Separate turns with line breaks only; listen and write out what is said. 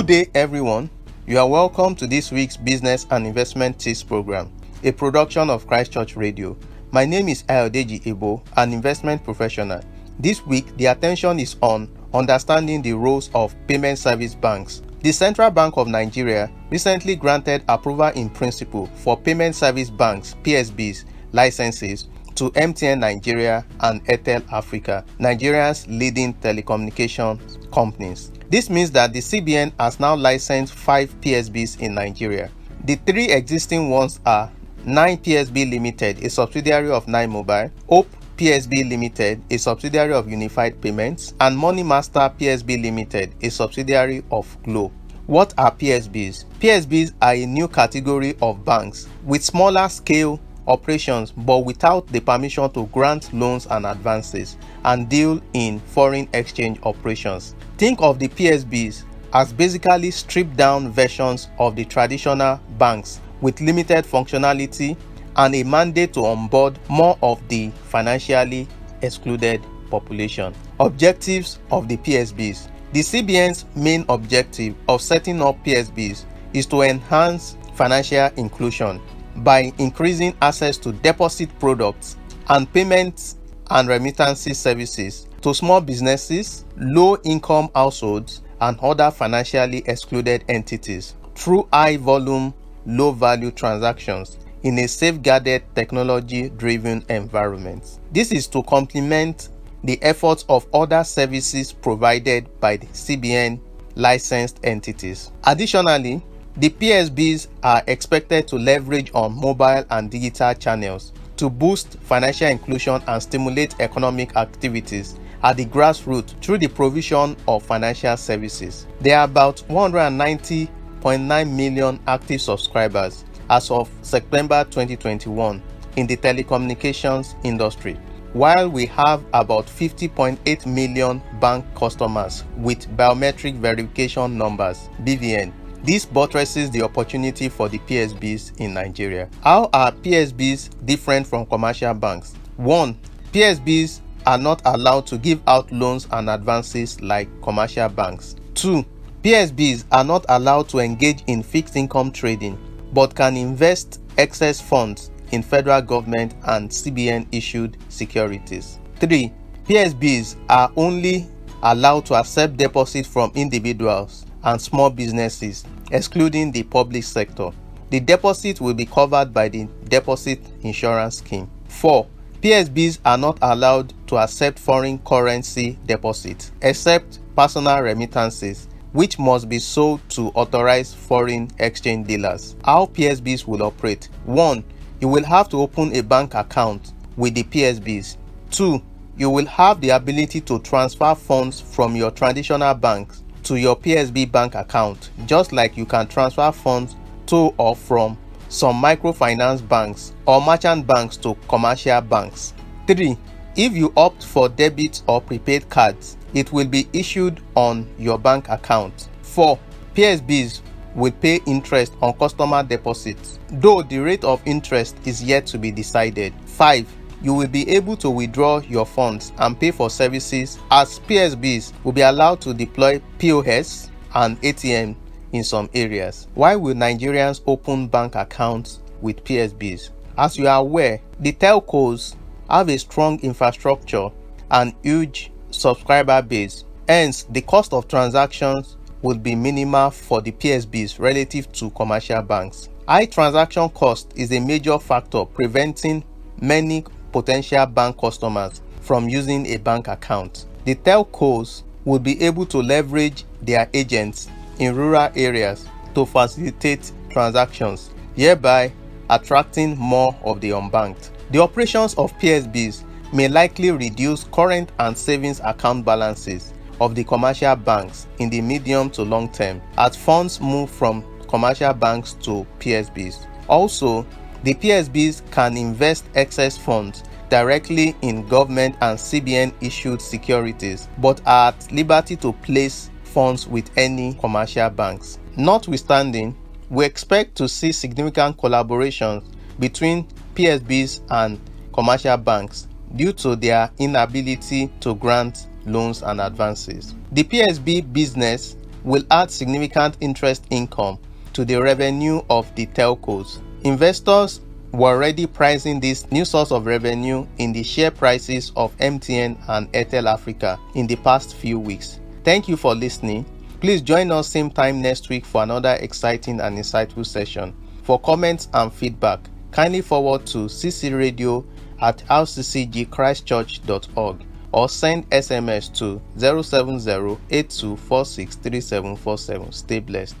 Good day, everyone. You are welcome to this week's Business and Investment Tips program, a production of Christ Church Radio. My name is Ayodeji Ebo, an investment professional. This week, the attention is on understanding the roles of payment service banks. The Central Bank of Nigeria recently granted approval in principle for payment service banks (PSBs) licenses to MTN Nigeria and Airtel Africa, Nigeria's leading telecommunications companies. This means that the CBN has now licensed five PSBs in Nigeria. The three existing ones are Nine PSB Limited, a subsidiary of Nine Mobile, Hope PSB Limited, a subsidiary of Unified Payments, and Money Master PSB Limited, a subsidiary of Glo. What are PSBs? PSBs are a new category of banks with smaller scale operations but without the permission to grant loans and advances and deal in foreign exchange operations. Think of the PSBs as basically stripped down versions of the traditional banks with limited functionality and a mandate to onboard more of the financially excluded population. Objectives of the PSBs The CBN's main objective of setting up PSBs is to enhance financial inclusion by increasing access to deposit products and payments and remittances services to small businesses, low income households, and other financially excluded entities through high volume, low value transactions in a safeguarded technology driven environment. This is to complement the efforts of other services provided by the CBN licensed entities. Additionally, the PSBs are expected to leverage on mobile and digital channels to boost financial inclusion and stimulate economic activities at the grassroots through the provision of financial services. There are about 190.9 million active subscribers as of September 2021 in the telecommunications industry, while we have about 50.8 million bank customers with biometric verification numbers BVN this buttresses the opportunity for the PSBs in Nigeria. How are PSBs different from commercial banks? 1. PSBs are not allowed to give out loans and advances like commercial banks. 2. PSBs are not allowed to engage in fixed income trading but can invest excess funds in federal government and CBN issued securities. 3. PSBs are only allowed to accept deposits from individuals and small businesses, excluding the public sector. The deposit will be covered by the Deposit Insurance Scheme. 4. PSBs are not allowed to accept foreign currency deposits except personal remittances, which must be sold to authorized foreign exchange dealers. How PSBs will operate 1. You will have to open a bank account with the PSBs. 2. You will have the ability to transfer funds from your traditional banks to your PSB bank account, just like you can transfer funds to or from some microfinance banks or merchant banks to commercial banks. 3. If you opt for debit or prepaid cards, it will be issued on your bank account. 4. PSBs will pay interest on customer deposits, though the rate of interest is yet to be decided. 5 you will be able to withdraw your funds and pay for services as PSBs will be allowed to deploy POS and ATM in some areas. Why will Nigerians open bank accounts with PSBs? As you are aware, the telcos have a strong infrastructure and huge subscriber base. Hence, the cost of transactions would be minimal for the PSBs relative to commercial banks. High transaction cost is a major factor preventing many potential bank customers from using a bank account. The telcos will be able to leverage their agents in rural areas to facilitate transactions, thereby attracting more of the unbanked. The operations of PSBs may likely reduce current and savings account balances of the commercial banks in the medium to long term as funds move from commercial banks to PSBs. Also, the PSBs can invest excess funds directly in government and CBN issued securities, but are at liberty to place funds with any commercial banks. Notwithstanding, we expect to see significant collaborations between PSBs and commercial banks due to their inability to grant loans and advances. The PSB business will add significant interest income to the revenue of the telcos. Investors were already pricing this new source of revenue in the share prices of MTN and Airtel Africa in the past few weeks. Thank you for listening. Please join us same time next week for another exciting and insightful session. For comments and feedback, kindly forward to ccradio at rccgchristchurch.org or send SMS to 070 Stay blessed.